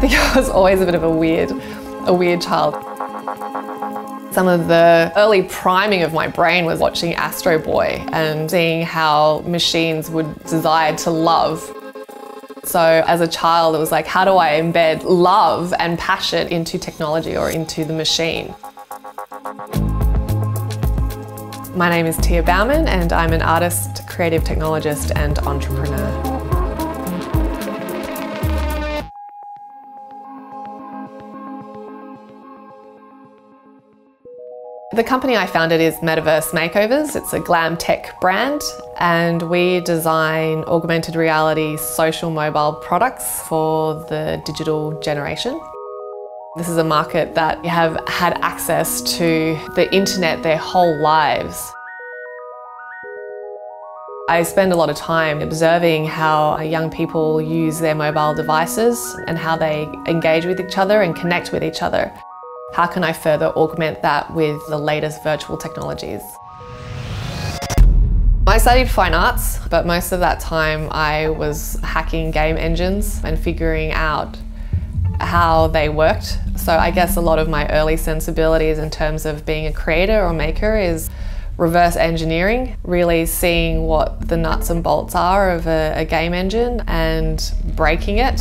think I was always a bit of a weird, a weird child. Some of the early priming of my brain was watching Astro Boy and seeing how machines would desire to love. So as a child, it was like, how do I embed love and passion into technology or into the machine? My name is Thea Baumann and I'm an artist, creative technologist and entrepreneur. The company I founded is Metaverse Makeovers. It's a glam tech brand and we design augmented reality social mobile products for the digital generation. This is a market that have had access to the internet their whole lives. I spend a lot of time observing how young people use their mobile devices and how they engage with each other and connect with each other. How can I further augment that with the latest virtual technologies? I studied fine arts, but most of that time I was hacking game engines and figuring out how they worked. So I guess a lot of my early sensibilities in terms of being a creator or maker is reverse engineering, really seeing what the nuts and bolts are of a, a game engine and breaking it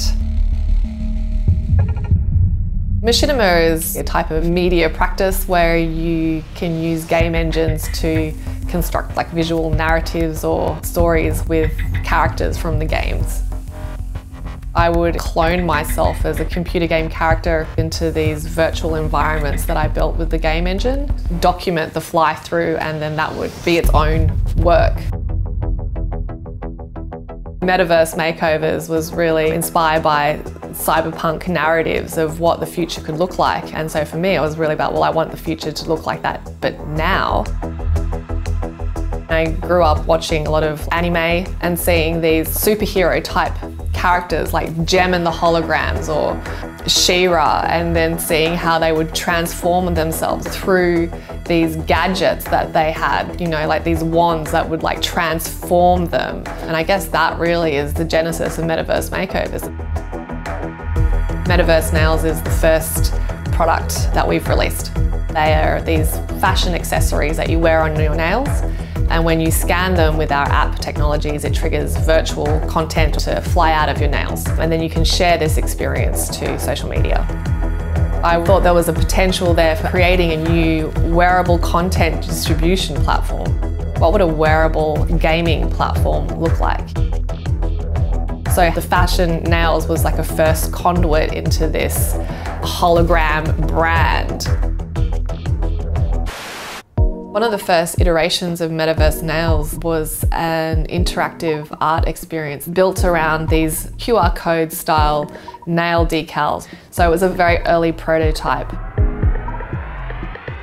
Machinima is a type of media practice where you can use game engines to construct like visual narratives or stories with characters from the games. I would clone myself as a computer game character into these virtual environments that I built with the game engine, document the fly through and then that would be its own work. Metaverse Makeovers was really inspired by cyberpunk narratives of what the future could look like. And so for me, it was really about, well, I want the future to look like that, but now. I grew up watching a lot of anime and seeing these superhero type characters like Jem and the Holograms or She-Ra and then seeing how they would transform themselves through these gadgets that they had, you know, like these wands that would like transform them. And I guess that really is the genesis of Metaverse Makeovers. Metaverse Nails is the first product that we've released. They are these fashion accessories that you wear on your nails and when you scan them with our app technologies, it triggers virtual content to fly out of your nails. And then you can share this experience to social media. I thought there was a potential there for creating a new wearable content distribution platform. What would a wearable gaming platform look like? So the fashion nails was like a first conduit into this hologram brand. One of the first iterations of Metaverse Nails was an interactive art experience built around these QR code style nail decals. So it was a very early prototype.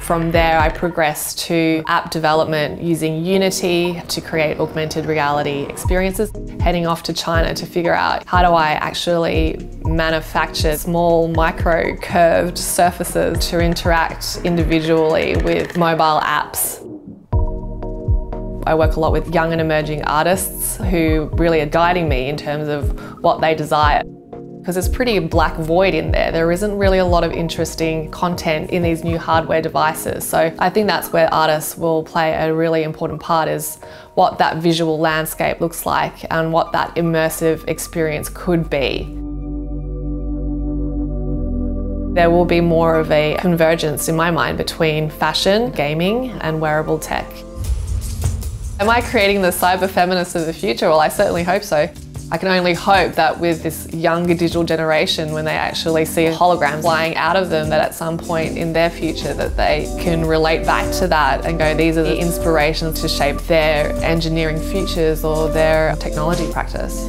From there, I progressed to app development using Unity to create augmented reality experiences, heading off to China to figure out how do I actually manufacture small micro curved surfaces to interact individually with mobile apps. I work a lot with young and emerging artists who really are guiding me in terms of what they desire because it's pretty black void in there. There isn't really a lot of interesting content in these new hardware devices. So I think that's where artists will play a really important part is what that visual landscape looks like and what that immersive experience could be. There will be more of a convergence in my mind between fashion, gaming and wearable tech. Am I creating the cyber feminist of the future? Well, I certainly hope so. I can only hope that with this younger digital generation, when they actually see holograms flying out of them, that at some point in their future that they can relate back to that and go, these are the inspirations to shape their engineering futures or their technology practice.